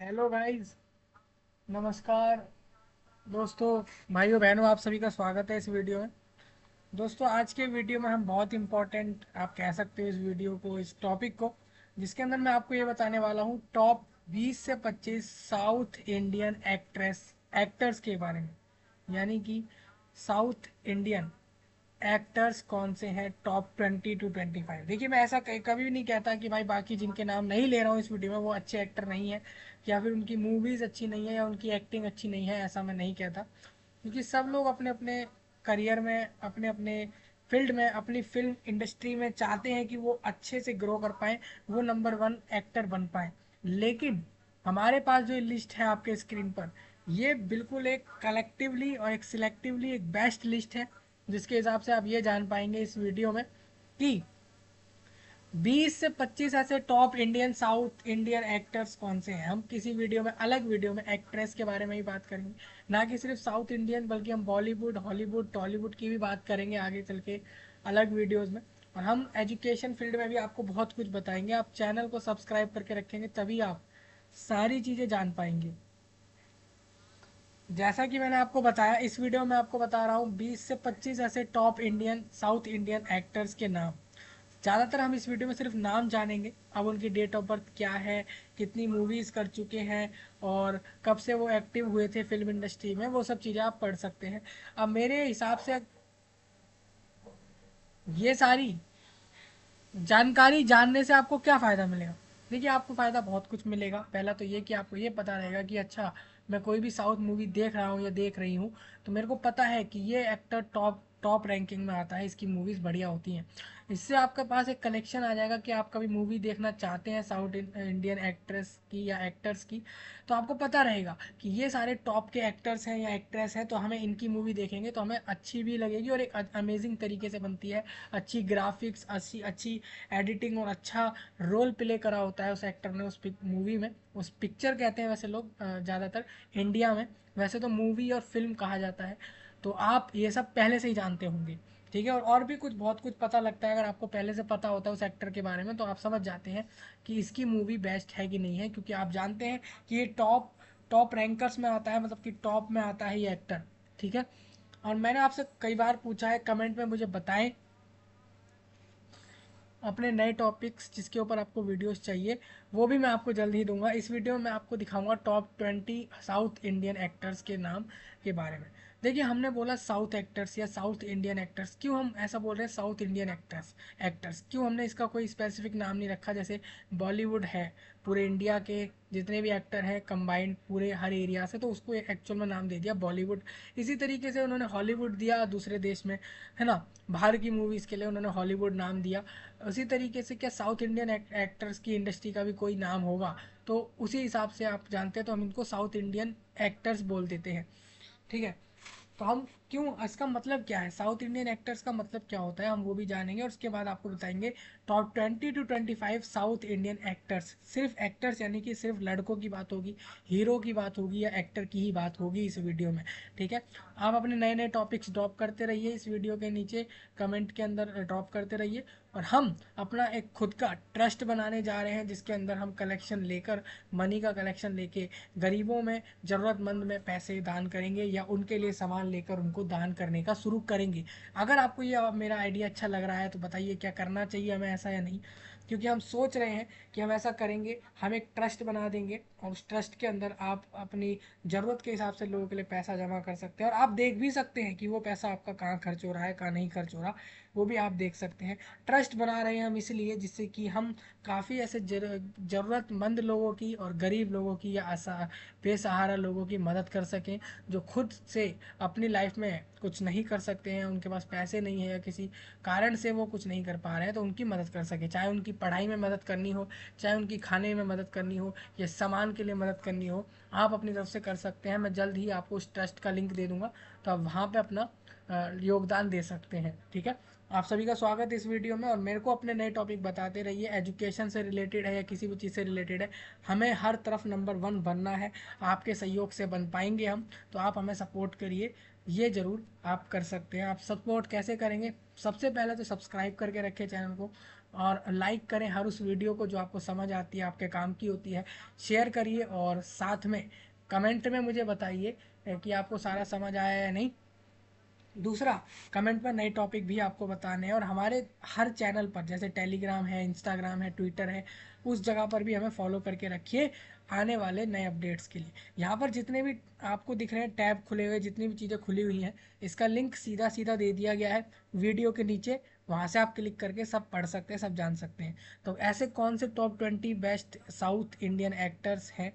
Hello guys नमस्कार। दोस्तों, भाइयों, बहनों, आप सभी का स्वागत है इस वीडियो में। दोस्तों, आज के वीडियो में हम बहुत इंपॉर्टेंट आप कह सकते हो इस वीडियो को, इस टॉपिक को, जिसके अंदर मैं आपको ये बताने वाला हूँ टॉप 20 से 25 साउथ इंडियन एक्ट्रेस एक्टर्स के बारे में। यानी कि साउथ इंडियन एक्टर्स कौन से हैं? Top twenty to twenty five देखिए, मैं ऐसा कभी भी नहीं कहता कि भाई बाकी जिनके नाम नहीं ले रहा हूँ इस वीडियो में, वो अच्छे एक्टर नहीं है, या फिर उनकी मूवीज़ अच्छी नहीं है, या उनकी एक्टिंग अच्छी नहीं है, ऐसा मैं नहीं कहता। क्योंकि सब लोग अपने अपने करियर में, अपने अपने फ़ील्ड में, अपनी फ़िल्म इंडस्ट्री में चाहते हैं कि वो अच्छे से ग्रो कर पाए, वो नंबर वन एक्टर बन पाए। लेकिन हमारे पास जो लिस्ट है आपके स्क्रीन पर, ये बिल्कुल एक कलेक्टिवली और एक सिलेक्टिवली एक बेस्ट लिस्ट है। जिसके हिसाब से आप ये जान पाएँगे इस वीडियो में कि 20 से 25 ऐसे top Indian south Indian actors कौन से हैं? हम किसी वीडियो में, अलग वीडियो में एक्ट्रेस के बारे में ही बात करेंगे। ना कि सिर्फ़ साउथ इंडियन बल्कि हम बॉलीवुड हॉलीवुड टॉलीवुड की भी बात करेंगे आगे चल के अलग वीडियोज़ में। और हम एजुकेशन फ़ील्ड में भी आपको बहुत कुछ बताएँगे। आप चैनल को सब्सक्राइब करके रखेंगे, तभी आप सारी चीज़ें जान पाएँगे। जैसा कि मैंने आपको बताया, इस वीडियो में आपको बता रहा हूँ 20 से 25 ऐसे top Indian south Indian actors के नाम। ज़्यादातर हम इस वीडियो में सिर्फ़ नाम जानेंगे, अब उनकी डेट ऑफ़ बर्थ क्या है, कितनी मूवीज़ कर चुके हैं, और कब से वो एक्टिव हुए थे फ़िल्म इंडस्ट्री में, वो सब चीज़ें आप पढ़ सकते हैं। अब मेरे हिसाब से ये सारी जानकारी जानने से आपको क्या फ़ायदा मिलेगा? देखिए, आपको फ़ायदा बहुत कुछ मिलेगा। पहला तो ये कि आपको ये पता रहेगा कि अच्छा मैं कोई भी साउथ मूवी देख रहा हूँ या देख रही हूँ तो मेरे को पता है कि ये एक्टर टॉप टॉप रैंकिंग में आता है, इसकी मूवीज़ बढ़िया होती हैं। इससे आपके पास एक कलेक्शन आ जाएगा कि आप कभी मूवी देखना चाहते हैं साउथ इंडियन एक्ट्रेस की या एक्टर्स की तो आपको पता रहेगा कि ये सारे टॉप के एक्टर्स हैं या एक्ट्रेस हैं तो हमें इनकी मूवी देखेंगे तो हमें अच्छी भी लगेगी और एक अमेजिंग तरीके से बनती है। अच्छी ग्राफिक्स अच्छी अच्छी एडिटिंग और अच्छा रोल प्ले करा होता है उस एक्टर ने उस मूवी में। उस पिक्चर कहते हैं वैसे लोग ज़्यादातर इंडिया में। वैसे तो मूवी और फ़िल्म कहा जाता है तो आप ये सब पहले से ही जानते होंगे। ठीक है, और और भी कुछ, बहुत कुछ पता लगता है। अगर आपको पहले से पता होता है उस एक्टर के बारे में तो आप समझ जाते हैं कि इसकी मूवी बेस्ट है कि नहीं है, क्योंकि आप जानते हैं कि ये टॉप टॉप रैंकर्स में आता है मतलब कि टॉप में आता है ये एक्टर ठीक है? और मैंने आपसे कई बार पूछा है कमेंट में मुझे बताएँ अपने नए टॉपिक्स जिसके ऊपर आपको वीडियोस चाहिए, वो भी मैं आपको जल्द ही दूँगा। इस वीडियो में मैं आपको दिखाऊँगा top twenty south Indian actors के नाम के बारे में। देखिए, हमने बोला साउथ एक्टर्स या साउथ इंडियन एक्टर्स क्यों हम ऐसा बोल रहे हैं साउथ इंडियन एक्टर्स एक्टर्स क्यों हमने इसका कोई स्पेसिफिक नाम नहीं रखा? जैसे बॉलीवुड है, पूरे इंडिया के जितने भी एक्टर हैं कंबाइंड पूरे हर एरिया से तो उसको एक्चुअल में नाम दे दिया बॉलीवुड इसी तरीके से उन्होंने हॉलीवुड दिया दूसरे देश में, है ना? बाहर की मूवीज़ के लिए उन्होंने हॉलीवुड नाम दिया। उसी तरीके से क्या साउथ इंडियन एक्टर्स की इंडस्ट्री का भी कोई नाम होगा? तो उसी हिसाब से आप जानते हैं तो हम इनको साउथ इंडियन एक्टर्स बोल देते हैं। ठीक है? तो हम क्यों? इसका मतलब क्या है? साउथ इंडियन एक्टर्स का मतलब क्या होता है? हम वो भी जानेंगे और उसके बाद आपको बताएँगे top twenty to twenty five south Indian actors सिर्फ़ एक्टर्स यानी कि सिर्फ़ लड़कों की बात होगी हीरो की बात होगी या एक्टर की ही बात होगी इस वीडियो में, ठीक है? आप अपने नए नए टॉपिक्स ड्रॉप करते रहिए इस वीडियो के नीचे कमेंट के अंदर ड्रॉप करते रहिए और हम अपना एक खुद का ट्रस्ट बनाने जा रहे हैं जिसके अंदर हम कलेक्शन लेकर मनी का कलेक्शन लेके गरीबों में, ज़रूरतमंद में पैसे दान करेंगे या उनके लिए सामान लेकर उनको दान करने का शुरू करेंगे। अगर आपको ये मेरा आइडिया अच्छा लग रहा है तो बताइए क्या करना चाहिए हमें ऐसा या नहीं? क्योंकि हम सोच रहे हैं कि हम ऐसा करेंगे, हम एक ट्रस्ट बना देंगे। और उस ट्रस्ट के अंदर आप अपनी ज़रूरत के हिसाब से लोगों के लिए पैसा जमा कर सकते हैं। और आप देख भी सकते हैं कि वो पैसा आपका कहाँ खर्च हो रहा है, कहाँ नहीं खर्च हो रहा, वो भी आप देख सकते हैं। ट्रस्ट बना रहे हैं हम इसलिए, जिससे कि हम काफ़ी ऐसे ज़रूरतमंद लोगों की और गरीब लोगों की या बेसहारा लोगों की मदद कर सकें, जो खुद से अपनी लाइफ में कुछ नहीं कर सकते हैं, उनके पास पैसे नहीं है या किसी कारण से वो कुछ नहीं कर पा रहे हैं तो उनकी मदद कर सके। चाहे उनकी पढ़ाई में मदद करनी हो, चाहे उनकी खाने में मदद करनी हो, या सामान के लिए मदद करनी हो, आप अपनी तरफ़ से कर सकते हैं। मैं जल्द ही आपको उस ट्रस्ट का लिंक दे दूँगा तो आप वहाँ पर अपना योगदान दे सकते हैं, ठीक है? आप सभी का स्वागत है इस वीडियो में, और मेरे को अपने नए टॉपिक बताते रहिए। एजुकेशन से रिलेटेड है या किसी भी चीज़ से रिलेटेड है, हमें हर तरफ़ नंबर वन बनना है। आपके सहयोग से बन पाएँगे हम तो आप हमें सपोर्ट करिए। ये ज़रूर आप कर सकते हैं। आप सपोर्ट कैसे करेंगे? सबसे पहले तो सब्सक्राइब करके रखें चैनल को और लाइक करें हर उस वीडियो को जो आपको समझ आती है, आपके काम की होती है। शेयर करिए और साथ में कमेंट में मुझे बताइए कि आपको सारा समझ आया या नहीं। दूसरा कमेंट पर नए टॉपिक भी आपको बताने हैं और हमारे हर चैनल पर, जैसे टेलीग्राम है इंस्टाग्राम है ट्विटर है, उस जगह पर भी हमें फॉलो करके रखिए आने वाले नए अपडेट्स के लिए। यहाँ पर जितने भी आपको दिख रहे हैं टैब खुले हुए, जितनी भी चीज़ें खुली हुई हैं, इसका लिंक सीधा सीधा दे दिया गया है वीडियो के नीचे। वहाँ से आप क्लिक करके सब पढ़ सकते हैं, सब जान सकते हैं। तो ऐसे कौन से top twenty best south Indian actors हैं?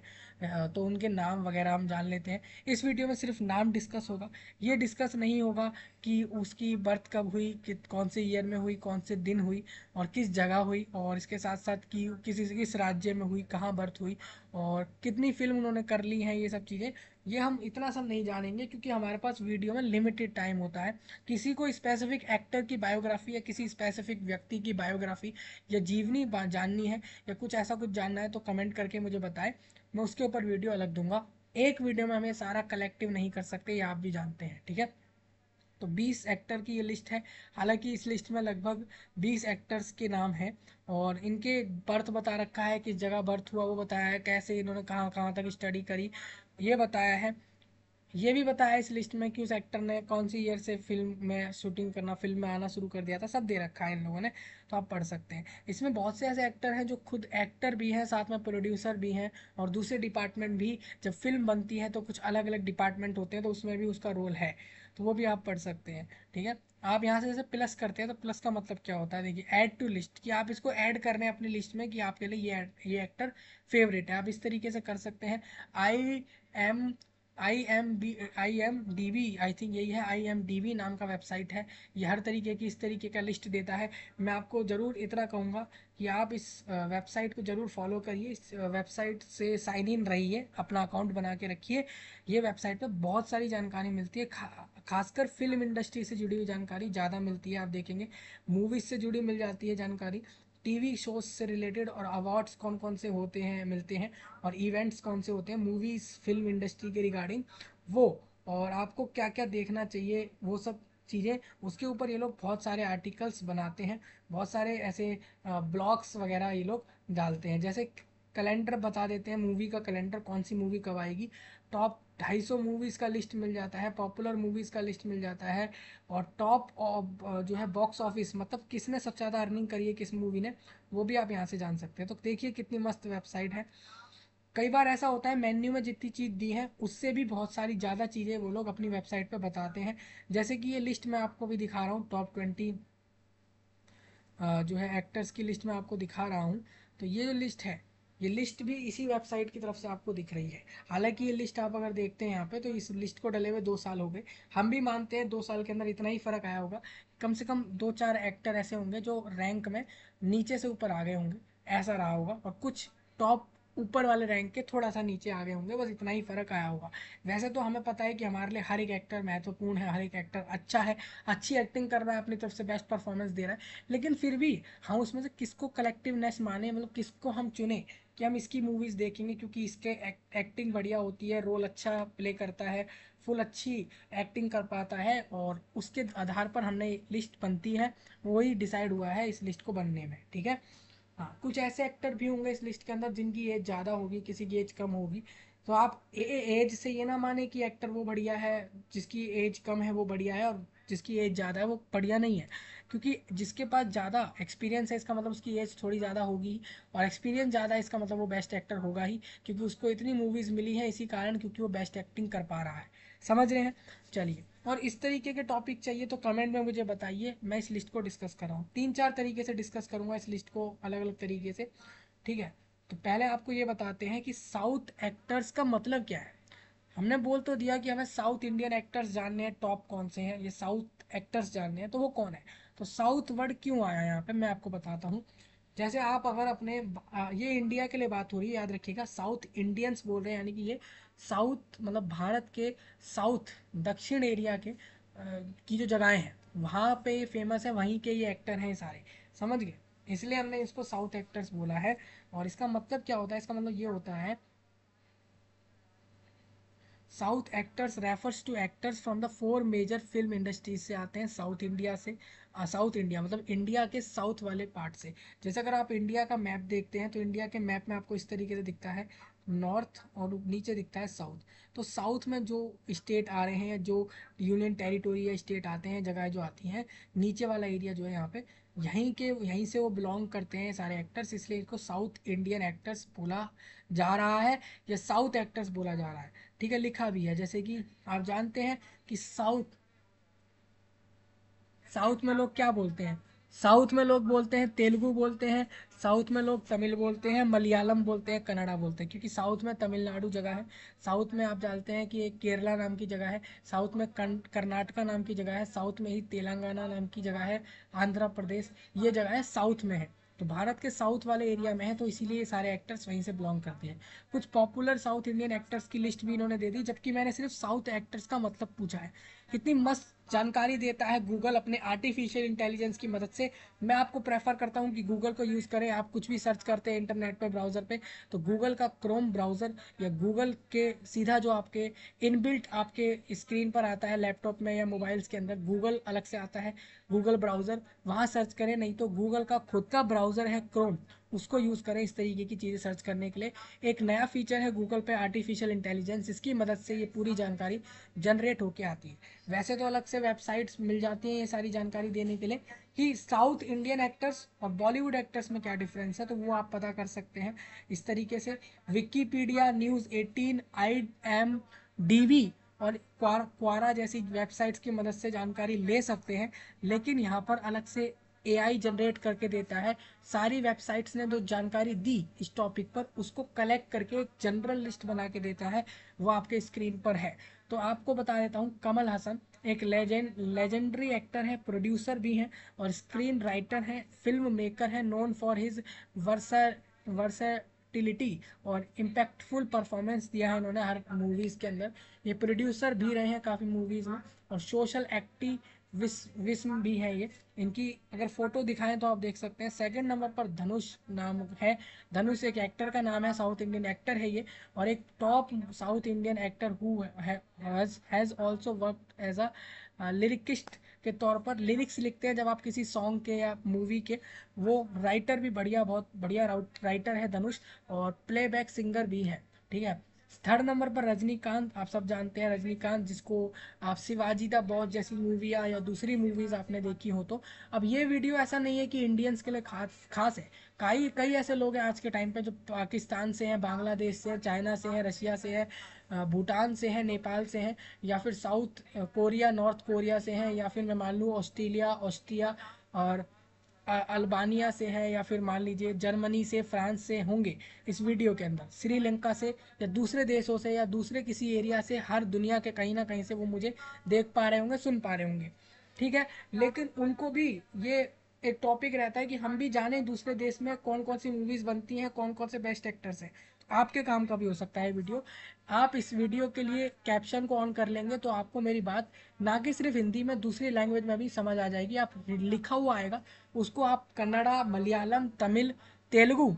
तो उनके नाम वगैरह हम जान लेते हैं। इस वीडियो में सिर्फ़ नाम डिस्कस होगा। ये डिस्कस नहीं होगा कि उसकी बर्थ कब हुई, कि कौन से ईयर में हुई, कौन से दिन हुई और किस जगह हुई और इसके साथ साथ कि किसी किस राज्य में हुई, कहाँ बर्थ हुई और कितनी फ़िल्म उन्होंने कर ली हैं, ये सब चीज़ें। ये हम इतना सब नहीं जानेंगे क्योंकि हमारे पास वीडियो में लिमिटेड टाइम होता है। किसी को स्पेसिफिक एक्टर की बायोग्राफी या किसी स्पेसिफिक व्यक्ति की बायोग्राफी या जीवनी जाननी है या कुछ ऐसा कुछ जानना है तो कमेंट करके मुझे बताएँ। मैं उसके ऊपर वीडियो अलग दूँगा। एक वीडियो में हमें सारा कलेक्टिव नहीं कर सकते, ये आप भी जानते हैं, ठीक है? तो 20 एक्टर की ये लिस्ट है। हालाँकि इस लिस्ट में लगभग 20 एक्टर्स के नाम हैं और इनके बर्थ बता रखा है, किस जगह बर्थ हुआ वो बताया है, कैसे इन्होंने कहाँ कहाँ तक स्टडी करी, ये बताया है। ये भी बताया इस लिस्ट में कि उस एक्टर ने कौन सी ईयर से फ़िल्म में शूटिंग करना फ़िल्म में आना शुरू कर दिया था, सब दे रखा है इन लोगों ने तो आप पढ़ सकते हैं। इसमें बहुत से ऐसे एक्टर हैं जो खुद एक्टर भी हैं, साथ में प्रोड्यूसर भी हैं और दूसरे डिपार्टमेंट भी, जब फ़िल्म बनती है तो कुछ अलग अलग डिपार्टमेंट होते हैं तो उसमें भी उसका रोल है। तो वो भी आप पढ़ सकते हैं, ठीक है? आप यहाँ से जैसे प्लस करते हैं तो प्लस का मतलब क्या होता है? देखिए ऐड टू लिस्ट कि आप इसको ऐड कर रहे हैं अपनी लिस्ट में कि आपके लिए ये ये एक्टर फेवरेट है। आप इस तरीके से कर सकते हैं। I M I M B I M D V I think यही है। आई एम डी वी नाम का वेबसाइट है। ये हर तरीके की इस तरीके का लिस्ट देता है। मैं आपको ज़रूर इतना कहूँगा कि आप इस वेबसाइट को ज़रूर फॉलो करिए। इस वेबसाइट से साइन इन रहिए, अपना अकाउंट बना के रखिए। ये वेबसाइट पर बहुत सारी जानकारी मिलती है। खासकर फ़िल्म इंडस्ट्री से जुड़ी हुई जानकारी ज़्यादा मिलती है, आप देखेंगे। मूवीज़ से जुड़ी मिल जाती है जानकारी। टीवी शोज़ से रिलेटेड और अवार्ड्स कौन कौन से होते हैं, मिलते हैं और इवेंट्स कौन से होते हैं मूवीज़ फ़िल्म इंडस्ट्री के रिगार्डिंग वो। और आपको क्या क्या देखना चाहिए, वो सब चीज़ें। उसके ऊपर ये लोग बहुत सारे आर्टिकल्स बनाते हैं, बहुत सारे ऐसे ब्लॉग्स वगैरह ये लोग डालते हैं। जैसे कैलेंडर बता देते हैं मूवी का कैलेंडर कौन सी मूवी कब आएगी। टॉप ढाई सौ मूवीज़ का लिस्ट मिल जाता है पॉपुलर मूवीज़ का लिस्ट मिल जाता है और टॉप जो है बॉक्स ऑफ़िस मतलब किसने सबसे ज़्यादा अर्निंग करी है किस मूवी ने, वो भी आप यहाँ से जान सकते हैं। तो देखिए कितनी मस्त वेबसाइट है। कई बार ऐसा होता है मेन्यू में जितनी चीज़ दी है, उससे भी बहुत सारी ज़्यादा चीज़ें वो लोग अपनी वेबसाइट पर बताते हैं। जैसे कि ये लिस्ट मैं आपको भी दिखा रहा हूँ टॉप ट्वेंटी जो है एक्टर्स की लिस्ट में आपको दिखा रहा हूँ। तो ये जो लिस्ट है। ये लिस्ट भी इसी वेबसाइट की तरफ़ से आपको दिख रही है। हालाँकि ये लिस्ट आप अगर देखते हैं यहाँ पे तो इस लिस्ट को डले हुए दो साल हो गए। हम भी मानते हैं दो साल के अंदर इतना ही फ़र्क आया होगा। कम से कम दो चार एक्टर ऐसे होंगे जो रैंक में नीचे से ऊपर आ गए होंगे। ऐसा रहा होगा और कुछ टॉप ऊपर वाले रैंक के थोड़ा सा नीचे आ गए होंगे। बस इतना ही फ़र्क आया होगा। वैसे तो हमें पता है कि हमारे लिए हर एक एक्टर महत्वपूर्ण है, हर एक एक्टर अच्छा है। अच्छी एक्टिंग कर रहा है, अपनी तरफ़ से बेस्ट परफॉर्मेंस दे रहा है। लेकिन फिर भी हम उसमें से किसको कलेक्टिवनेस माने मतलब किसको हम चुने कि हम इसकी मूवीज़ देखेंगे क्योंकि इसके एक्टिंग बढ़िया होती है रोल अच्छा प्ले करता है फुल अच्छी एक्टिंग कर पाता है और उसके आधार पर हमने लिस्ट बनती है वही डिसाइड हुआ है इस लिस्ट को बनने में ठीक है? हाँ कुछ ऐसे एक्टर भी होंगे इस लिस्ट के अंदर जिनकी एज ज़्यादा होगी किसी की एज कम होगी। तो आप ए, एज से ये ना माने कि एक्टर वो बढ़िया है जिसकी एज कम है वो बढ़िया है और जिसकी एज ज़्यादा है वो बढ़िया नहीं है। क्योंकि जिसके पास ज़्यादा एक्सपीरियंस है, इसका मतलब उसकी एज थोड़ी ज़्यादा होगी और एक्सपीरियंस ज़्यादा है, इसका मतलब वो बेस्ट एक्टर होगा ही, क्योंकि उसको इतनी मूवीज़ मिली है इसी कारण क्योंकि वो बेस्ट एक्टिंग कर पा रहा है। समझ रहे हैं? चलिए, और इस तरीके के टॉपिक चाहिए तो कमेंट में मुझे बताइए, मैं इस लिस्ट को डिस्कस कर रहा हूँ। तीन चार तरीके से डिस्कस करूँगा इस लिस्ट को अलग अलग तरीके से, ठीक है? तो पहले आपको ये बताते हैं कि साउथ एक्टर्स का मतलब क्या है? हमने बोल तो दिया कि हमें साउथ इंडियन एक्टर्स जानने हैं टॉप कौन से हैं? ये साउथ एक्टर्स जानने हैं तो वो कौन है? तो साउथ वर्ड क्यों आया यहाँ पे? मैं आपको बताता हूँ। जैसे आप अगर अपने ये इंडिया के लिए बात हो रही है, याद रखिएगा, साउथ इंडियंस बोल रहे हैं, यानी कि ये साउथ मतलब भारत के साउथ, दक्षिण एरिया के की जो जगहें हैं, वहाँ पे फ़ेमस है, वहीं के ये एक्टर हैं सारे। समझ गए? इसलिए हमने इसको साउथ एक्टर्स बोला है। और इसका मतलब क्या होता है? इसका मतलब ये होता है south actors, refers to actors from the four major film industries से आते हैं, साउथ इंडिया से साउथ इंडिया मतलब इंडिया के साउथ वाले पार्ट से। जैसे अगर आप इंडिया का मैप देखते हैं तो इंडिया के मैप में आपको इस तरीके से दिखता है नॉर्थ और नीचे दिखता है साउथ तो साउथ में जो स्टेट आ रहे हैं, जो यूनियन टेरिटोरी या स्टेट आते हैं, जगह जो आती हैं, नीचे वाला एरिया जो है यहाँ पे, यहीं के, यहीं से वो बिलोंग करते हैं सारे एक्टर्स इसलिए इनको साउथ इंडियन एक्टर्स बोला जा रहा है, या साउथ एक्टर्स बोला जा रहा है। ठीक है, लिखा भी है। जैसे कि आप जानते हैं कि साउथ साउथ में लोग क्या बोलते हैं? साउथ में लोग बोलते हैं तेलुगु बोलते हैं, साउथ में लोग तमिल बोलते हैं, मलयालम बोलते हैं, कन्नड़ा बोलते हैं, क्योंकि साउथ में तमिलनाडु जगह है। साउथ में आप जानते हैं कि एक केरला नाम की जगह है, साउथ में कर्नाटका नाम की जगह है, साउथ में ही तेलंगाना नाम की जगह है, आंध्र प्रदेश, ये जगह है साउथ में है। तो भारत के साउथ वाले एरिया में है तो इसीलिए सारे एक्टर्स वहीं से बिलोंग करते हैं। कुछ पॉपुलर साउथ इंडियन एक्टर्स की लिस्ट भी इन्होंने दे दी, जबकि मैंने सिर्फ़ साउथ एक्टर्स का मतलब पूछा है। कितनी मस्त जानकारी देता है गूगल अपने आर्टिफिशियल इंटेलिजेंस की मदद से। मैं आपको प्रेफर करता हूँ कि गूगल को यूज़ करें। आप कुछ भी सर्च करते हैं इंटरनेट पे ब्राउज़र पे तो गूगल का क्रोम ब्राउज़र या गूगल के सीधा जो आपके इनबिल्ट आपके स्क्रीन पर आता है लैपटॉप में या मोबाइल्स के अंदर गूगल अलग से आता है गूगल ब्राउज़र वहाँ सर्च करें। नहीं तो गूगल का खुद का ब्राउज़र है क्रोम उसको यूज़ करें इस तरीके की चीज़ें सर्च करने के लिए। एक नया फीचर है गूगल पे आर्टिफिशियल इंटेलिजेंस इसकी मदद से ये पूरी जानकारी जनरेट होके आती है। वैसे तो अलग से वेबसाइट्स मिल जाती हैं ये सारी जानकारी देने के लिए। कि साउथ इंडियन एक्टर्स और बॉलीवुड एक्टर्स में क्या डिफरेंस है तो वो आप पता कर सकते हैं। इस तरीके से Wikipedia news eighteen I M D V और क्वारा जैसी वेबसाइट्स की मदद से जानकारी ले सकते हैं। लेकिन यहाँ पर अलग से एआई जनरेट करके देता है। सारी वेबसाइट्स ने जो जानकारी दी इस टॉपिक पर, उसको कलेक्ट करके एक जनरल लिस्ट बना के देता है। वो आपके स्क्रीन पर है। तो आपको बता देता हूँ, कमल हसन एक लेजेंड लेजेंडरी एक्टर है प्रोड्यूसर भी हैं और स्क्रीन राइटर हैं फ़िल्म मेकर है known for his versa versatility और इम्पैक्टफुल परफॉर्मेंस दिया है उन्होंने हर मूवीज़ के अंदर। ये प्रोड्यूसर भी रहे हैं काफ़ी मूवीज़ में और सोशल एक्टिव विस, विस्म भी है ये। इनकी अगर फ़ोटो दिखाएँ तो आप देख सकते हैं सेकंड नंबर पर धनुष नाम है। धनुष एक एक्टर का नाम है साउथ इंडियन एक्टर है ये। और एक top south Indian actor who has also work as a lyricist के तौर पर लिरिक्स लिखते हैं। जब आप किसी सॉन्ग के या मूवी के, वो राइटर भी बढ़िया, बहुत बढ़िया राइटर है धनुष और प्लेबैक सिंगर भी है, ठीक है। थर्ड नंबर पर रजनीकांत, आप सब जानते हैं रजनीकांत, जिसको आप शिवाजी द बॉस जैसी मूवियाँ या दूसरी मूवीज़ आपने देखी हो तो। अब ये वीडियो ऐसा नहीं है कि इंडियंस के लिए खास खास है। कई कई ऐसे लोग हैं आज के टाइम पे जो पाकिस्तान से हैं, बांग्लादेश से हैं, चाइना से हैं, रशिया से है भूटान से हैं, नेपाल से हैं, या फिर साउथ कोरिया, नॉर्थ कोरिया से हैं, या फिर मैं मान लूँ ऑस्ट्रेलिया, ऑस्ट्रिया और अल्बानिया से है या फिर मान लीजिए जर्मनी से, फ्रांस से होंगे इस वीडियो के अंदर। श्रीलंका से या दूसरे देशों से या दूसरे किसी एरिया से हर दुनिया के कहीं ना कहीं से वो मुझे देख पा रहे होंगे, सुन पा रहे होंगे। ठीक है? लेकिन उनको भी ये एक टॉपिक रहता है कि हम भी जाने दूसरे देश में कौन कौन सी मूवीज़ बनती हैं कौन कौन से बेस्ट एक्टर्स हैं। आपके काम का भी हो सकता है वीडियो। आप इस वीडियो के लिए कैप्शन को ऑन कर लेंगे तो आपको मेरी बात ना कि सिर्फ़ हिंदी में, दूसरी लैंग्वेज में भी समझ आ जाएगी। आप लिखा हुआ आएगा, उसको आप कन्नड़ा, मलयालम, तमिल, तेलुगू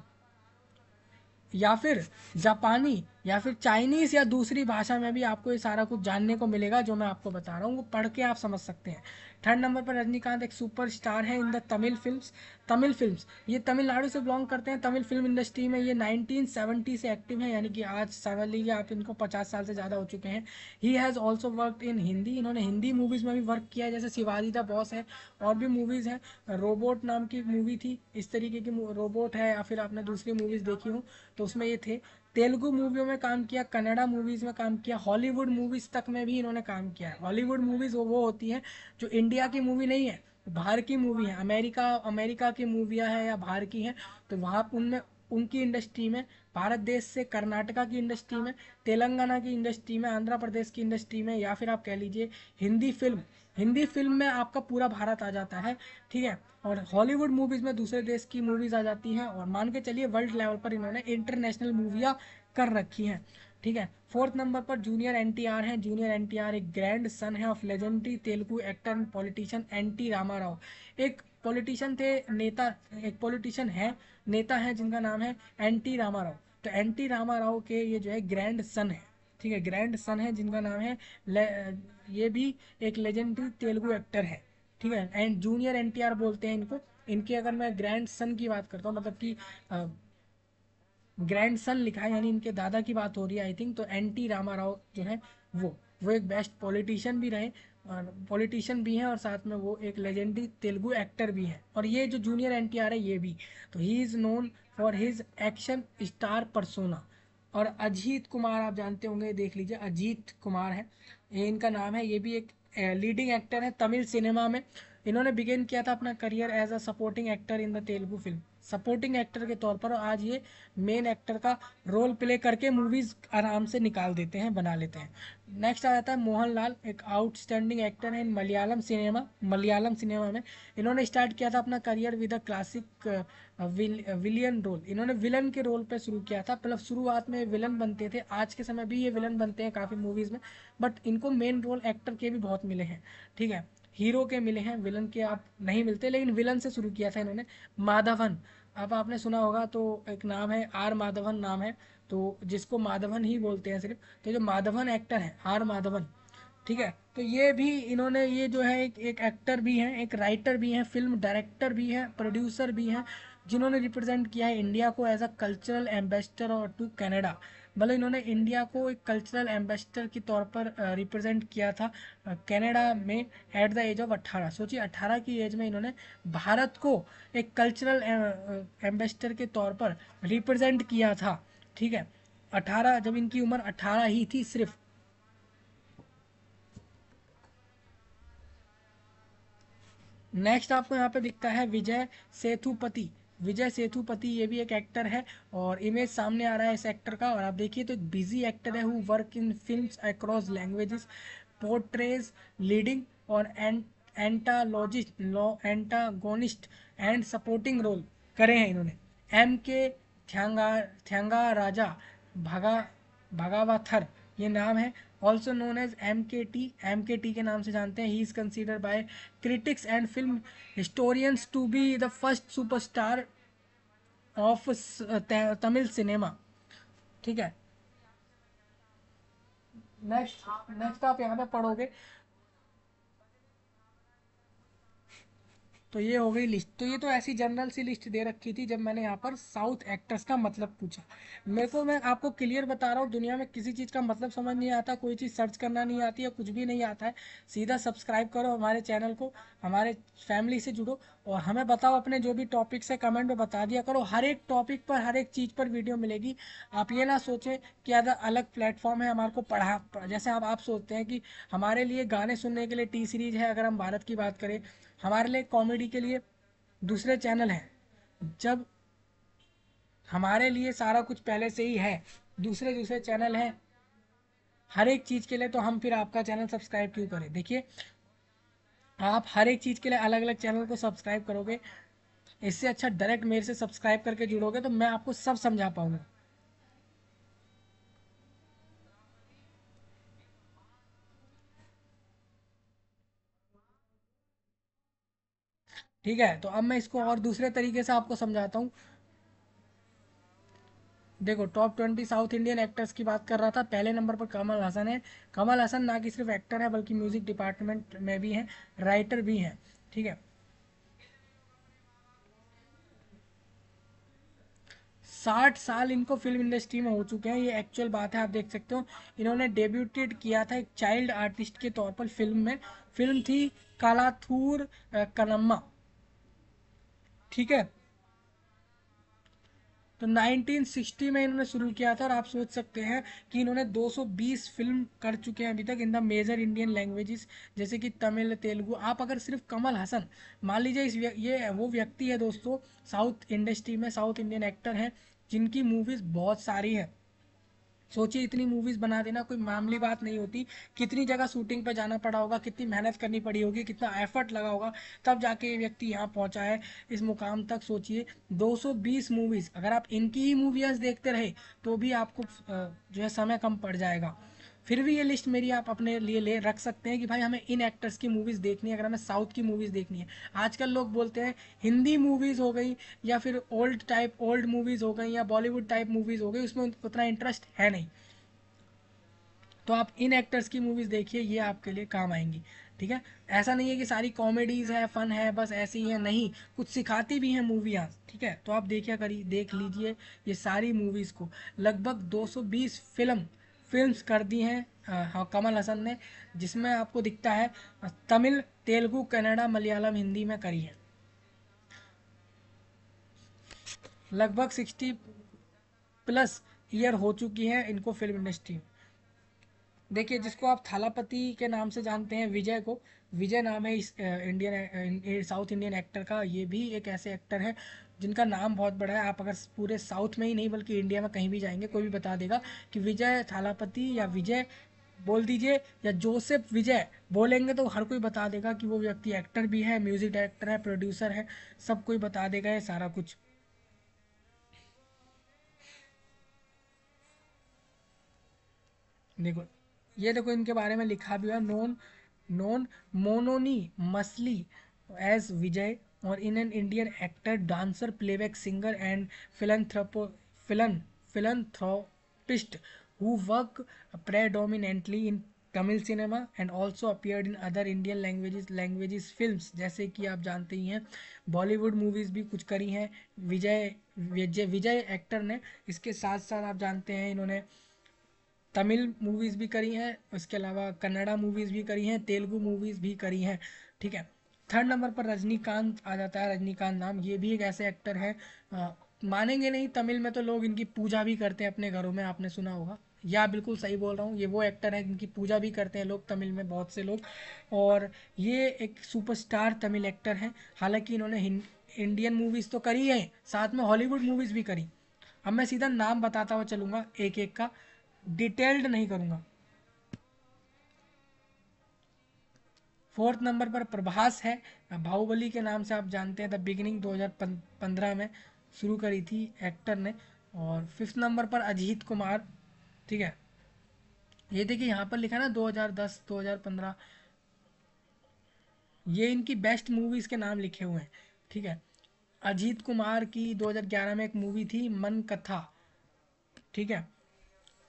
या फिर जापानी या फिर चाइनीज़ या दूसरी भाषा में भी आपको ये सारा कुछ जानने को मिलेगा, जो मैं आपको बता रहा हूँ, वो पढ़ के आप समझ सकते हैं। थर्ड नंबर पर रजनीकांत एक सुपर स्टार है in the Tamil films Tamil films ये तमिलनाडु से बिलोंग करते हैं। तमिल फ़िल्म इंडस्ट्री में ये 1970 से एक्टिव है, यानी कि आज समझ लीजिए आप इनको 50 साल से ज़्यादा हो चुके हैं। He has also work in Hindi इन्होंने हिंदी मूवीज़ में भी वर्क किया है, जैसे शिवाजी द बॉस है, और भी मूवीज़ हैं। रोबोट नाम की मूवी थी, इस तरीके की रोबोट है, या फिर आपने दूसरी मूवीज़ देखी हूँ तो उसमें ये थे। तेलुगु मूवियों में काम किया, कन्नड़ा मूवीज़ में काम किया, हॉलीवुड मूवीज़ तक में भी इन्होंने काम किया है। हॉलीवुड मूवीज़ वो वो होती हैं जो इंडिया की मूवी नहीं है, बाहर की मूवी है। अमेरिका अमेरिका की मूवियाँ हैं या बाहर की हैं तो वहाँ उनमें उनकी इंडस्ट्री में, भारत देश से कर्नाटका की इंडस्ट्री में, तेलंगाना की इंडस्ट्री में, आंध्र प्रदेश की इंडस्ट्री में, या फिर आप कह लीजिए हिंदी फ़िल्म हिंदी फ़िल्म में आपका पूरा भारत आ जाता है, ठीक है? और हॉलीवुड मूवीज़ में दूसरे देश की मूवीज़ आ जाती हैं और मान के चलिए वर्ल्ड लेवल पर इन्होंने इंटरनेशनल मूवियाँ कर रखी हैं। ठीक है? फोर्थ नंबर पर जूनियर एन टी आर है। जूनियर एन टी आर एक ग्रैंड सन है of legendary Telugu actor and politician N T Rama Rao एक पॉलिटिशियन थे, नेता, एक पॉलिटिशियन है, नेता है जिनका नाम है एन टी रामा राव तो एन टी रामाराव के ये जो है ग्रैंड सन है। ठीक है? ग्रैंड सन है जिनका नाम है ये भी एक लेजेंडरी तेलुगु एक्टर है। ठीक है? एंड जूनियर एनटीआर बोलते हैं इनको। इनके अगर मैं ग्रैंड सन की बात करता हूँ मतलब कि ग्रैंड सन लिखा है, यानी इनके दादा की बात हो रही है आई थिंक तो एन टी रामा राव जो है, वो वो एक बेस्ट पॉलिटिशियन भी रहे, और पॉलिटिशियन भी हैं, और साथ में वो एक लेजेंडरी तेलुगु एक्टर भी हैं। और ये जो जूनियर एनटीआर है, ये भी। तो he is known for his action star persona और अजीत कुमार, आप जानते होंगे, देख लीजिए, अजीत कुमार है। इनका नाम है, ये भी एक लीडिंग एक्टर हैं तमिल सिनेमा में। इन्होंने बिगेन किया था अपना career as a supporting actor in the Telugu film supporting actor के तौर पर आज ये मेन एक्टर का रोल प्ले करके मूवीज़ आराम से निकाल देते हैं, बना लेते हैं। नेक्स्ट आ जाता है मोहनलाल, एक आउटस्टैंडिंग एक्टर है in Malayalam cinema Malayalam cinema में। इन्होंने स्टार्ट किया था अपना career with a classic villain role इन्होंने विलन के रोल पे शुरू किया था। मतलब शुरुआत में विलन बनते थे। आज के समय भी ये विलन बनते हैं काफ़ी मूवीज़ में। बट इनको मेन रोल एक्टर के भी बहुत मिले हैं। ठीक है? हीरो के मिले हैं, विलन के आप नहीं मिलते, लेकिन विलन से शुरू किया था इन्होंने, माधवन। अब आपने सुना होगा तो एक नाम है, आर माधवन नाम है तो जिसको माधवन ही बोलते हैं सिर्फ़ तो जो माधवन एक्टर है, आर माधवन, ठीक है? तो ये भी इन्होंने, ये जो है एक एक एक्टर भी हैं, एक राइटर भी हैं फ़िल्म डायरेक्टर भी हैं प्रोड्यूसर भी हैं, जिन्होंने रिप्रेजेंट किया है इंडिया को एज अ कल्चरल एम्बेसडर और टू कनाडा मतलब इन्होंने इंडिया को एक कल्चरल एम्बेसडर के तौर पर रिप्रेजेंट किया था कनाडा में एट द एज ऑफ़ 18 सोचिए 18 की एज में इन्होंने भारत को एक कल्चरल एम्बेसडर के तौर पर रिप्रेजेंट किया था। ठीक है? 18 जब इनकी उम्र 18 ही थी सिर्फ़। नेक्स्ट आपको यहाँ पे दिखता है विजय सेतुपति। विजय सेतुपति, ये भी एक एक्टर है और इमेज सामने आ रहा है इस एक्टर का और आप देखिए तो एक बिज़ी एक्टर है who work in film across languages portrays leading और एंटालॉजिस्ट लॉ एंटागोनिस्ट एंड सपोर्टिंग रोल करे हैं इन्होंने। एम के थ्यांगा थ्यांगा राजा भगा भगावाथर ये नाम है। Also known as M K T M K T के नाम से जानते हैं। He is consider by critics and film historians to be the first superstar of Tamil cinema ठीक है? नेक्स्ट नेक्स्ट आप यहाँ पे पढ़ोगे। तो ये हो गई लिस्ट तो ये तो ऐसी जनरल सी लिस्ट दे रखी थी जब मैंने यहाँ पर साउथ एक्टर्स का मतलब पूछा। मेरे को, मैं आपको क्लियर बता रहा हूँ, दुनिया में किसी चीज़ का मतलब समझ नहीं आता, कोई चीज़ सर्च करना नहीं आती है कुछ भी नहीं आता है। सीधा सब्सक्राइब करो हमारे चैनल को, हमारे फैमिली से जुड़ो। और हमें बताओ अपने जो भी टॉपिक्स है कमेंट में बता दिया करो। हर एक टॉपिक पर, हर एक चीज़ पर वीडियो मिलेगी। आप ये ना सोचें कि अगर अलग प्लेटफॉर्म है हमारे को पढ़ा जैसे आप आप सोचते हैं कि हमारे लिए गाने सुनने के लिए टी सीरीज़ है, अगर हम भारत की बात करें। हमारे लिए कॉमेडी के लिए दूसरे चैनल हैं। जब हमारे लिए सारा कुछ पहले से ही है, दूसरे दूसरे चैनल हैं, हर एक चीज़ के लिए तो हम फिर आपका चैनल सब्सक्राइब क्यों करें? देखिए आप हर एक चीज़ के लिए अलग अलग चैनल को सब्सक्राइब करोगे। इससे अच्छा डायरेक्ट मेरे से सब्सक्राइब करके जुड़ोगे तो मैं आपको सब समझा पाऊँगा। ठीक है तो अब मैं इसको और दूसरे तरीके से आपको समझाता हूँ। देखो top twenty south Indian actors की बात कर रहा था, पहले नंबर पर कमल हसन है। कमल हसन ना कि सिर्फ़ एक्टर है, बल्कि म्यूज़िक डिपार्टमेंट में भी हैं राइटर भी हैं, ठीक है? साठ साल इनको फ़िल्म इंडस्ट्री में हो चुके हैं, ये एक्चुअल बात है, आप देख सकते हो। इन्होंने डेब्यूटेड किया था एक चाइल्ड आर्टिस्ट के तौर पर फ़िल्म में। फ़िल्म थी कालाथूर कनम्मा ठीक है? तो 1960 में इन्होंने शुरू किया था और आप सोच सकते हैं कि इन्होंने 220 फ़िल्म कर चुके हैं अभी तक in the major Indian languages, जैसे कि तमिल, तेलुगु। आप अगर सिर्फ़ कमल हसन, मान लीजिए इस ये वो व्यक्ति है दोस्तों, साउथ इंडस्ट्री में साउथ इंडियन एक्टर हैं, जिनकी मूवीज़ बहुत सारी हैं। सोचिए, इतनी मूवीज़ बना देना, कोई मामूली बात नहीं होती। कितनी जगह शूटिंग पे जाना पड़ा होगा, कितनी मेहनत करनी पड़ी होगी, कितना एफर्ट लगा होगा, तब जाके ये व्यक्ति यहाँ पहुँचा है, इस मुकाम तक सोचिए। 220 मूवीज़ अगर आप इनकी ही मूवीज़ देखते रहे तो भी आपको जो है समय कम पड़ जाएगा। फिर भी ये लिस्ट मेरी आप अपने लिए ले रख सकते हैं कि भाई हमें इन एक्टर्स की मूवीज़ देखनी है, अगर हमें साउथ की मूवीज़ देखनी है। आजकल लोग बोलते हैं, हिंदी मूवीज़ हो गई या फिर ओल्ड टाइप ओल्ड मूवीज़ हो गई या बॉलीवुड टाइप मूवीज़ हो गई, उसमें उतना इंटरेस्ट है नहीं। तो आप इन एक्टर्स की मूवीज़ देखिए, ये आपके लिए काम आएँगी, ठीक है? ऐसा नहीं है कि सारी कॉमेडीज़ है फन है, बस ऐसे ही, नहीं। कुछ सिखाती भी हैं मूवियाँ ठीक है? तो आप देखिए करिए देख लीजिए ये सारी मूवीज़ को। लगभग 220 फ़िल्म फिल्म्स कर दी हैं हाँ कमल हसन ने, जिसमें आपको दिखता है तमिल, तेलुगु, कन्नड़ा, मलयालम, हिंदी में करी है। लगभग सिक्सटी प्लस ईयर हो चुकी है इनको फ़िल्म इंडस्ट्री देखिए, जिसको आप थालापति के नाम से जानते हैं, विजय को, विजय नाम है इस इंडियन साउथ इंडियन एक्टर का, ये भी एक ऐसे एक्टर है जिनका नाम बहुत बड़ा है, आप अगर पूरे साउथ में ही नहीं, बल्कि इंडिया में कहीं भी जाएँगे, कोई भी बता देगा कि विजय थालापति या विजय, बोल दीजिए, या जोसेफ विजय बोलेंगे तो हर कोई बता देगा कि वो व्यक्ति एक्टर भी है, म्यूज़िक डायरेक्टर है, प्रोड्यूसर है, सब कोई बता देगा ये सारा कुछ। देखो, ये देखो इनके बारे में लिखा भी हुआ known known mononymously as Vijay और in an Indian actor dancer playback singer and philanthropo philan philanthropist who work in Tamil cinema and also appeared in other Indian languages languages films जैसे कि आप जानते ही हैं बॉलीवुड मूवीज़ भी कुछ करी हैं। विजय विजय विजय एक्टर ने, इसके साथ साथ आप जानते हैं इन्होंने तमिल मूवीज़ भी करी हैं। उसके अलावा कन्नड़ा मूवीज़ भी करी हैं, तेलुगु मूवीज़ भी करी हैं। ठीक है? थर्ड नंबर पर रजनीकांत आ जाता है, रजनीकांत नाम। ये भी एक ऐसे एक्टर हैं। मानेंगे नहीं, तमिल में तो लोग इनकी पूजा भी करते हैं अपने घरों में, आपने सुना होगा। या बिल्कुल सही बोल रहा हूँ, ये वो एक्टर हैं जिनकी पूजा भी करते हैं लोग, तमिल में बहुत से लोग। और ये एक सुपरस्टार तमिल एक्टर हैं। हालाँकि इन्होंने इंडियन मूवीज़ तो करी है, साथ में हॉलीवुड मूवीज़ भी करी। अब मैं सीधा नाम बताता हुआ चलूँगा एक एक का। डिटेल्ड नहीं करूँगा। फोर्थ नंबर पर प्रभास है। बाहुबली के नाम से आप जानते हैं, द बिगिनिंग 2015 में शुरू करी थी एक्टर ने। और फिफ्थ नंबर पर अजीत कुमार, ठीक है? ये देखिए, यहाँ पर लिखा ना 2010 2015 ये इनकी बेस्ट मूवीज़ के नाम लिखे हुए हैं, ठीक है? अजीत कुमार की 2011 में एक मूवी थी, मन कथा, ठीक है?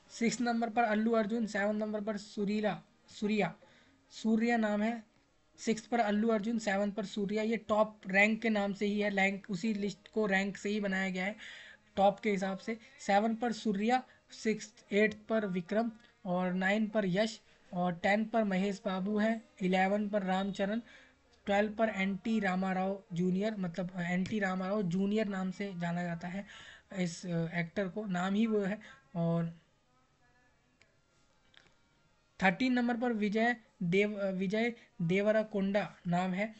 सिक्स नंबर पर अल्लू अर्जुन, सेवन नंबर पर सुरीला, सूर्या। सूर्या नाम है सिक्स पर अल्लू अर्जुन सेवन पर सूर्या। ये टॉप रैंक के नाम से ही है रैंक उसी लिस्ट को रैंक से ही बनाया गया है टॉप के हिसाब से। सेवन पर सूर्या सिक्स एट पर विक्रम और नाइन पर यश और टेन पर महेश बाबू है। इलेवन पर रामचरण ट्वेल्व पर एन टी रामाराव जूनियर मतलब एन टी रामाराव जूनियर नाम से जाना जाता है इस एक्टर को। नाम ही वो है और थर्टीन नंबर पर विजय देव, विजय देवराकोंडा नाम है।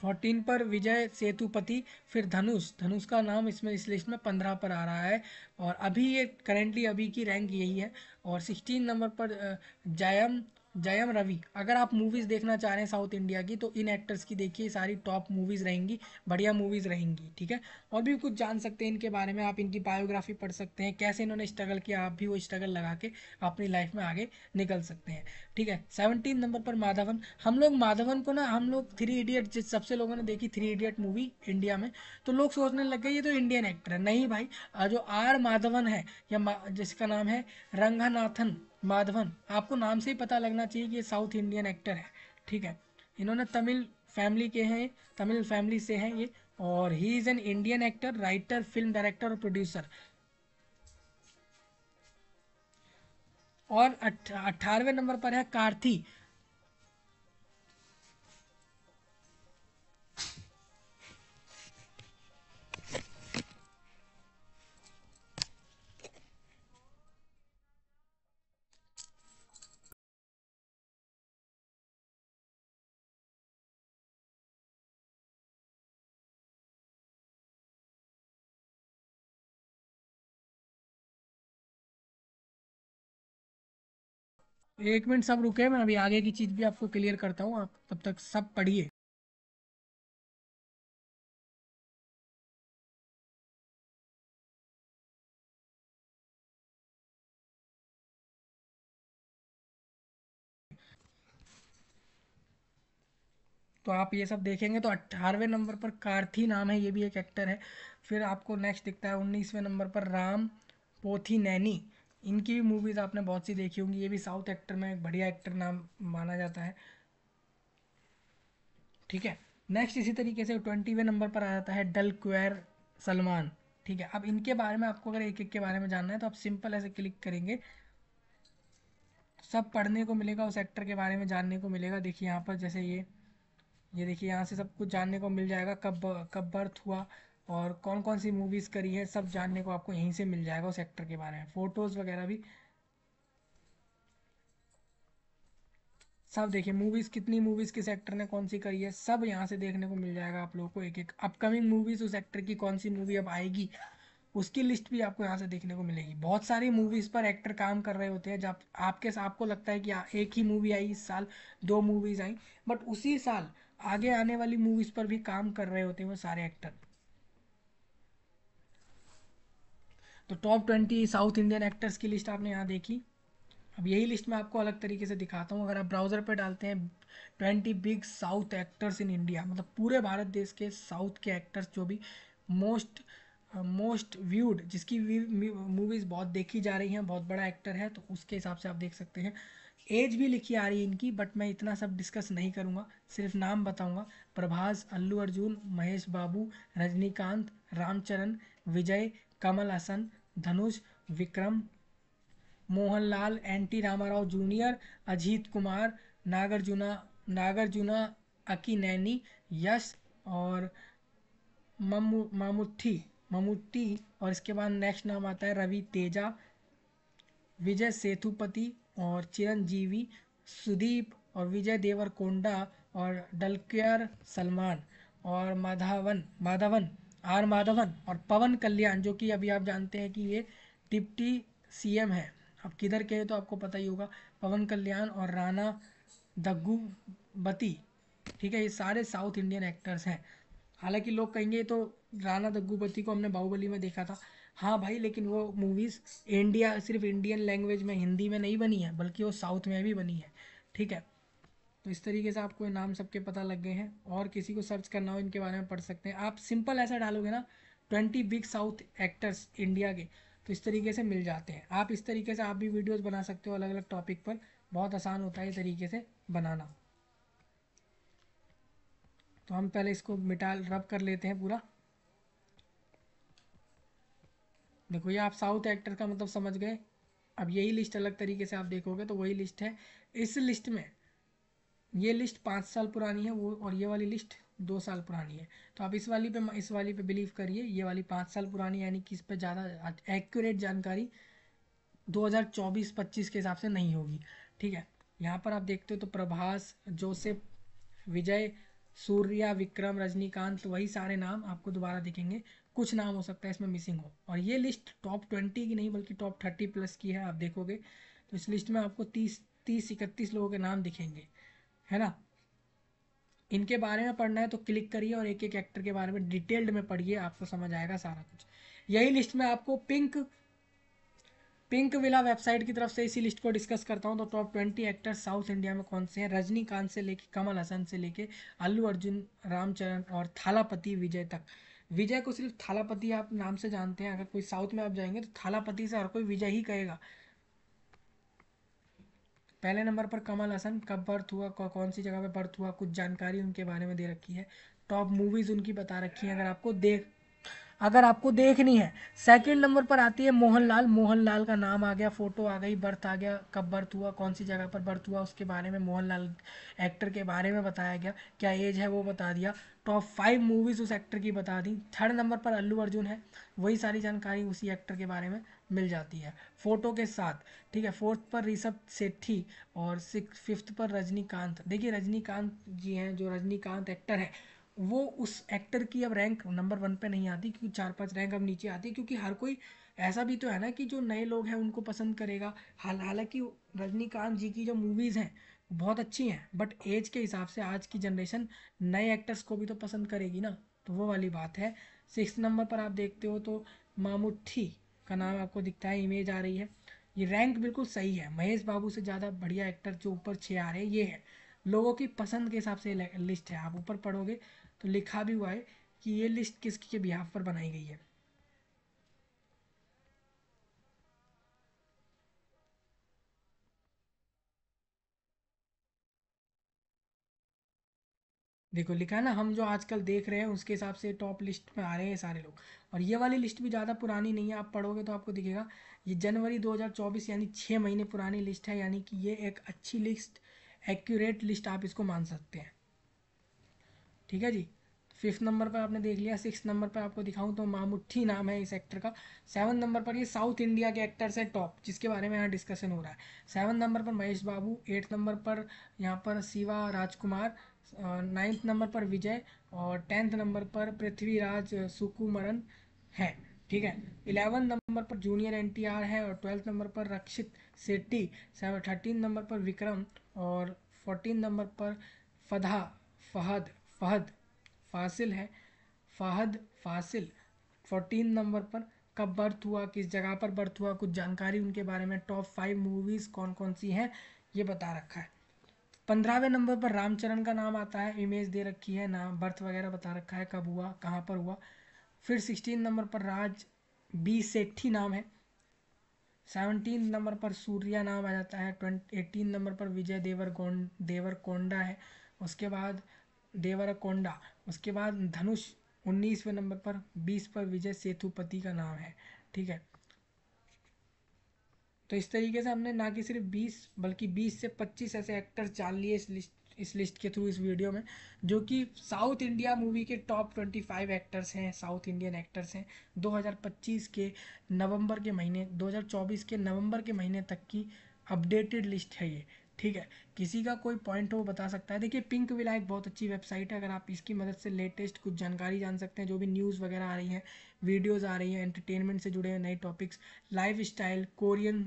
फोर्टीन पर विजय सेतुपति, फिर धनुष। धनुष का नाम इसमें, इस लिस्ट में पंद्रह पर आ रहा है। और अभी ये करेंटली अभी की रैंक यही है। और सिक्सटीन नंबर पर जयम जयम रवि। अगर आप मूवीज़ देखना चाह रहे हैं साउथ इंडिया की तो इन एक्टर्स की देखिए, सारी टॉप मूवीज़ रहेंगी, बढ़िया मूवीज़ रहेंगी, ठीक है? और भी कुछ जान सकते हैं इनके बारे में, आप इनकी बायोग्राफी पढ़ सकते हैं, कैसे इन्होंने स्ट्रगल किया, आप भी वो स्ट्रगल लगा के अपनी लाइफ में आगे निकल सकते हैं, ठीक है? सेवनटीन नंबर पर माधवन। हम लोग माधवन को ना, हम लोग थ्री इडियट जिस, सबसे लोगों ने देखी थ्री इडियट मूवी इंडिया में तो लोग सोचने लग गए, ये तो इंडियन एक्टर है। नहीं भाई जो आर माधवन है, या जिसका नाम है रंगानाथन माधवन, आपको नाम से ही पता लगना चाहिए कि ये साउथ इंडियन एक्टर है, ठीक है? इन्होंने तमिल फैमिली के हैं, तमिल फैमिली से हैं ये, और he is an Indian actor writer film director और प्रोड्यूसर और अठारहवें नंबर पर है कार्थी एक मिनट सब रुके, मैं अभी आगे की चीज़ भी आपको क्लियर करता हूँ। आप तब तक सब पढ़िए। तो आप ये सब देखेंगे तो अट्ठारहवें नंबर पर कार्थी नाम है, ये भी एक एक्टर है। फिर आपको नेक्स्ट दिखता है उन्नीसवें नंबर पर राम पोथी नैनी इनकी भी मूवीज़ आपने बहुत सी देखी होंगी। ये भी साउथ एक्टर में एक बढ़िया एक्टर नाम माना जाता है। ठीक है? नेक्स्ट इसी तरीके से ट्वेंटीवे नंबर पर आ जाता है डल क्वेर सलमान ठीक है? अब इनके बारे में आपको अगर एक एक के बारे में जानना है तो आप सिंपल ऐसे क्लिक करेंगे। सब पढ़ने को मिलेगा, उस एक्टर के बारे में जानने को मिलेगा। देखिए यहाँ पर जैसे ये ये देखिए यहाँ से सब कुछ जानने को मिल जाएगा। कब कब बर्थ हुआ और कौन कौन सी मूवीज़ करी है, सब जानने को आपको यहीं से मिल जाएगा उस एक्टर के बारे में। फ़ोटोज़ वगैरह भी। सब देखिए मूवीज़ कितनी मूवीज़ किस एक्टर ने कौन सी करी है, सब यहाँ से देखने को मिल जाएगा आप लोगों को एक एक। अपकमिंग मूवीज़ उस एक्टर की कौन सी मूवी अब आएगी, उसकी लिस्ट भी आपको यहाँ से देखने को मिलेगी। बहुत सारी मूवीज़ पर एक्टर काम कर रहे होते हैं, जब आपके, आपको लगता है कि एक ही मूवी आई इस साल, दो मूवीज़ आई बट उसी साल आगे आने वाली मूवीज़ पर भी काम कर रहे होते हैं वो सारे एक्टर तो top twenty south Indian actors की लिस्ट आपने यहाँ देखी। अब यही लिस्ट मैं आपको अलग तरीके से दिखाता हूँ। अगर आप ब्राउज़र पर डालते हैं twenty big south actors in India मतलब पूरे भारत देश के साउथ के एक्टर्स जो भी मोस्ट मोस्ट व्यूड जिसकी मूवीज़ बहुत देखी जा रही हैं, बहुत बड़ा एक्टर है तो उसके हिसाब से आप देख सकते हैं। एज भी लिखी आ रही है इनकी बट मैं इतना सब डिस्कस नहीं करूँगा। सिर्फ़ नाम बताऊँगा। Prabhas, Allu Arjun, Mahesh Babu, Rajinikanth, Ram Charan, Vijay Kamal Haasan Dhanush, Vikram, Mohanlal, N T Rama Rao junior, Ajith Kumar, Nagarjuna Nagarjuna Akkineni Yash और ममू, मामुट्ठी, ममुट्टी और इसके बाद नेक्स्ट नाम आता है रवि तेजा, विजय सेतुपति और चिरंजीवी, सुदीप और विजय देवर कोंडा और डलकेयर सलमान और माधवन माधवन। आर माधवन और पवन कल्याण, जो कि अभी आप जानते हैं कि ये डिप्टी सीएम है। अब किधर के हैं तो आपको पता ही होगा, पवन कल्याण और राणा दग्गू बती ठीक है, ये सारे साउथ इंडियन एक्टर्स हैं। हालाँकि लोग कहेंगे तो राणा दग्गूपति को हमने बाहुबली में देखा था। हाँ भाई, लेकिन वो मूवीज़ इंडिया सिर्फ़ इंडियन लैंग्वेज में, हिंदी में नहीं बनी है, बल्कि वो साउथ में भी बनी है, ठीक है। तो इस तरीके से आपको नाम सबके पता लग गए हैं और किसी को सर्च करना हो, इनके बारे में पढ़ सकते हैं। आप सिंपल ऐसा डालोगे ना, twenty big south actors India के तो इस तरीके से मिल जाते हैं। आप इस तरीके से आप भी वीडियोस बना सकते हो अलग अलग टॉपिक पर। बहुत आसान होता है इस तरीके से बनाना। तो हम पहले इसको मिटाल रब कर लेते हैं पूरा। देखो, ये आप साउथ एक्टर का मतलब समझ गए। अब यही लिस्ट अलग तरीके से आप देखोगे तो वही लिस्ट है। इस लिस्ट में ये लिस्ट पाँच साल पुरानी है, वो और ये वाली लिस्ट दो साल पुरानी है। तो आप इस वाली पे इस वाली पे बिलीव करिए, ये वाली पाँच साल पुरानी, यानी कि इस पर ज़्यादा एक्यूरेट जानकारी 2024-25 के हिसाब से नहीं होगी। ठीक है? यहाँ पर आप देखते हो तो प्रभास, जोसेफ, विजय, सूर्या, विक्रम, रजनीकांत, वही सारे नाम आपको दोबारा दिखेंगे। कुछ नाम हो सकता है इसमें मिसिंग हो। और ये लिस्ट टॉप ट्वेंटी की नहीं, बल्कि टॉप थर्टी प्लस की है, आप देखोगे। तो इस लिस्ट में आपको तीस तीस, इकतीस लोगों के नाम दिखेंगे। है ना? इनके बारे में पढ़ना है तो क्लिक करिए और एक एक एक्टर के बारे में डिटेल्ड में पढ़िए, आपको समझ आएगा सारा कुछ। यही लिस्ट में आपको पिंक पिंक विला वेबसाइट की तरफ़ से इसी लिस्ट को डिस्कस करता हूँ। तो top twenty actors south India में कौन से हैं? रजनीकांत से लेके, कमल हसन से लेके, अल्लू अर्जुन, रामचरण और थालापति विजय तक। विजय को सिर्फ़ थालापति आप नाम से जानते हैं। अगर कोई साउथ में आप जाएँगे तो थालापति से हर कोई विजय ही कहेगा। पहले नंबर पर कमल हसन, कब बर्थ हुआ कौन सी जगह पे बर्थ हुआ, कुछ जानकारी उनके बारे में दे रखी है। टॉप मूवीज़ उनकी बता रखी है, अगर आपको देख, अगर आपको देखनी है। सेकंड नंबर पर आती है मोहनलाल मोहनलाल का नाम आ गया फ़ोटो आ गई बर्थ आ गया, कब बर्थ हुआ, कौन सी जगह पर बर्थ हुआ, उसके बारे में मोहनलाल एक्टर के बारे में बताया गया। क्या एज है वो बता दिया। टॉप फाइव मूवीज़ उस एक्टर की बता दी। थर्ड नंबर पर अल्लू अर्जुन है। वही सारी जानकारी उसी एक्टर के बारे में मिल जाती है। फ़ोटो के साथ, ठीक है फोर्थ पर ऋषभ सेठी और सिक्स फिफ्थ पर रजनीकांत। देखिए, रजनीकांत जी हैं, जो रजनीकांत एक्टर है, वो उस एक्टर की अब रैंक नंबर वन पे नहीं आती, क्योंकि चार पाँच रैंक अब नीचे आती है, क्योंकि हर कोई ऐसा भी तो है ना कि जो नए लोग हैं, उनको पसंद करेगा। हाल हालाँकि रजनीकांत जी की जो मूवीज़ हैं बहुत अच्छी हैं बट एज के हिसाब से आज की जनरेशन नए एक्टर्स को भी तो पसंद करेगी ना। तो वो वाली बात है। सिक्स नंबर पर आप देखते हो तो मामुट्ठी का नाम आपको दिखता है इमेज आ रही है। ये रैंक बिल्कुल सही है। महेश बाबू से ज़्यादा बढ़िया एक्टर जो ऊपर छः आ रहे हैं, ये है। लोगों की पसंद के हिसाब से लिस्ट है। आप ऊपर पढ़ोगे तो लिखा भी हुआ है कि ये लिस्ट किसके बिहाफ पर बनाई गई है। देखो, लिखा है ना, हम जो आजकल देख रहे हैं, उसके हिसाब से टॉप लिस्ट में आ रहे हैं सारे लोग। और ये वाली लिस्ट भी ज़्यादा पुरानी नहीं है, आप पढ़ोगे तो आपको दिखेगा। ये जनवरी 2024 यानी छः महीने पुरानी लिस्ट है, यानी कि ये एक अच्छी लिस्ट एक्यूरेट लिस्ट आप इसको मान सकते हैं। ठीक है जी? फिफ्थ नंबर पर आपने देख लिया सिक्स नंबर पर आपको दिखाऊँ तो मामुट्ठी नाम है इस एक्टर का। सेवन नंबर पर ये साउथ इंडिया के एक्टर्स हैं टॉप जिसके बारे में यहाँ डिस्कशन हो रहा है। सेवन नंबर पर महेश बाबू एट नंबर पर यहाँ पर शिवा राजकुमार नाइन्थ नंबर पर विजय और टेंथ नंबर पर पृथ्वीराज सुकुमरन है, ठीक है? इलेवन नंबर पर जूनियर एनटीआर है और ट्वेल्थ नंबर पर रक्षित सेट्टी थर्टीन नंबर पर विक्रम और फोर्टीन नंबर पर फधा, फहद फहद, फासिल है, फ़हद, फासिल। फोर्टीन नंबर पर कब बर्थ हुआ, किस जगह पर बर्थ हुआ, कुछ जानकारी उनके बारे में टॉप फाइव मूवीज़ कौन कौन सी हैं, ये बता रखा है। पंद्रहवें नंबर पर रामचरण का नाम आता है, इमेज दे रखी है, नाम, बर्थ वगैरह बता रखा है, कब हुआ, कहाँ पर हुआ। फिर सिक्सटीन नंबर पर राज बी सेठी नाम है। सेवनटीन नंबर पर सूर्या नाम आ जाता है ट्वेंटी एटीन नंबर पर विजय देवर गोंड देवर कोंडा है। उसके बाद देवरकोंडा, उसके बाद धनुष, उन्नीसवें नंबर पर बीस पर विजय सेतुपति का नाम है, ठीक है। तो इस तरीके से हमने ना कि सिर्फ़ बीस, बल्कि बीस से पच्चीस ऐसे एक्टर्स जान लिए इस लिस्ट इस लिस्ट के थ्रू इस वीडियो में, जो कि साउथ इंडिया मूवी के टॉप ट्वेंटी फाइव एक्टर्स हैं साउथ इंडियन एक्टर्स हैं 2025 के नवंबर के महीने 2024 के नवंबर के महीने तक की अपडेटेड लिस्ट है ये। ठीक है? किसी का कोई पॉइंट हो बता सकता है। देखिए पिंक विला एक बहुत अच्छी वेबसाइट है। अगर आप इसकी मदद से लेटेस्ट कुछ जानकारी जान सकते हैं, जो भी न्यूज़ वगैरह आ रही है वीडियोज़ आ रही हैं एंटरटेनमेंट से जुड़े हुए नए topics life style Korean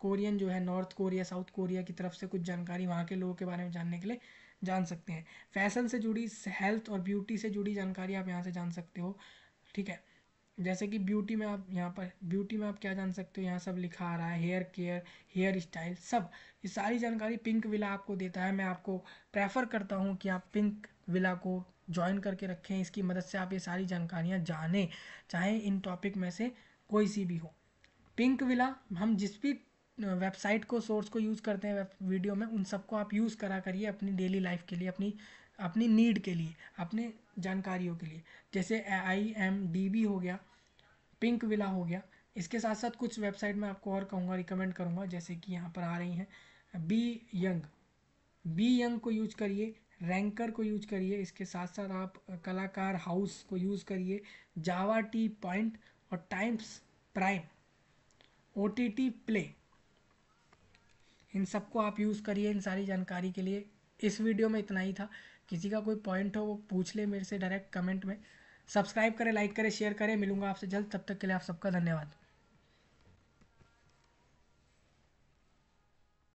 Korean जो है नॉर्थ कोरिया साउथ कोरिया की तरफ़ से कुछ जानकारी वहाँ के लोगों के बारे में जानने के लिए जान सकते हैं। फ़ैशन से जुड़ी हेल्थ और ब्यूटी से जुड़ी जानकारी आप यहाँ से जान सकते हो। ठीक है? जैसे कि ब्यूटी में आप यहाँ पर ब्यूटी में आप क्या जान सकते हो? यहाँ सब लिखा आ रहा है हेयर केयर हेयर स्टाइल सब। ये सारी जानकारी पिंक विला आपको देता है। मैं आपको प्रेफर करता हूँ कि आप पिंक विला को ज्वाइन करके रखें। इसकी मदद से आप ये सारी जानकारियाँ जानें, चाहे इन टॉपिक में से कोई सी भी हो। पिंक विला हम जिस भी वेबसाइट को सोर्स को यूज़ करते हैं वीडियो में, उन सबको आप यूज़ करा करिए अपनी डेली लाइफ के लिए, अपनी अपनी नीड के लिए, अपने जानकारियों के लिए। जैसे आई एम डी बी हो गया पिंक विला हो गया, इसके साथ साथ कुछ वेबसाइट में आपको और कहूँगा रिकमेंड करूँगा, जैसे कि यहाँ पर आ रही हैं। बी यंग बी यंग को यूज़ करिए रैंकर को यूज़ करिए, इसके साथ साथ आप कलाकार हाउस को यूज़ करिए जावा टी पॉइंट और Times Prime O T T play इन सबको आप यूज़ करिए इन सारी जानकारी के लिए। इस वीडियो में इतना ही था। किसी का कोई पॉइंट हो, वो पूछ ले मेरे से डायरेक्ट कमेंट में। सब्सक्राइब करें लाइक करें शेयर करें। मिलूँगा आपसे जल्द, तब तक के लिए आप सबका धन्यवाद।